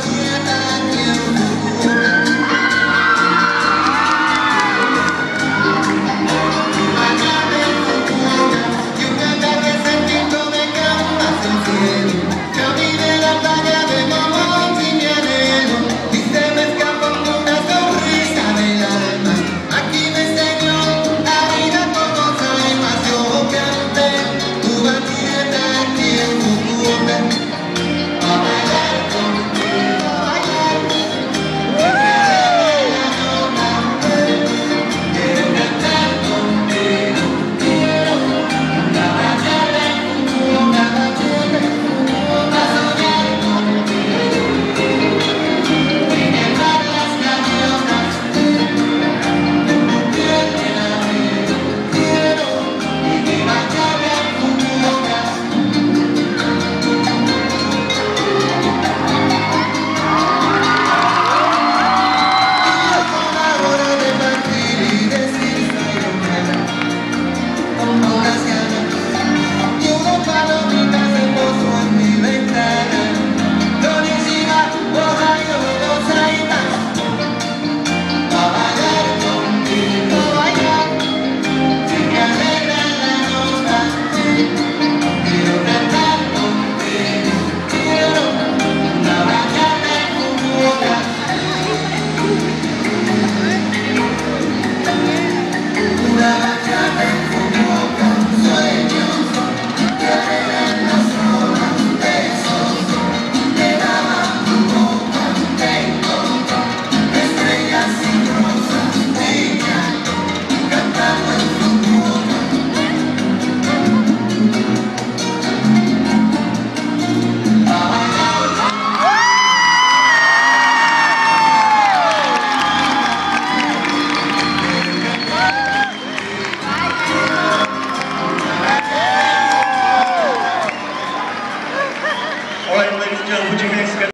not.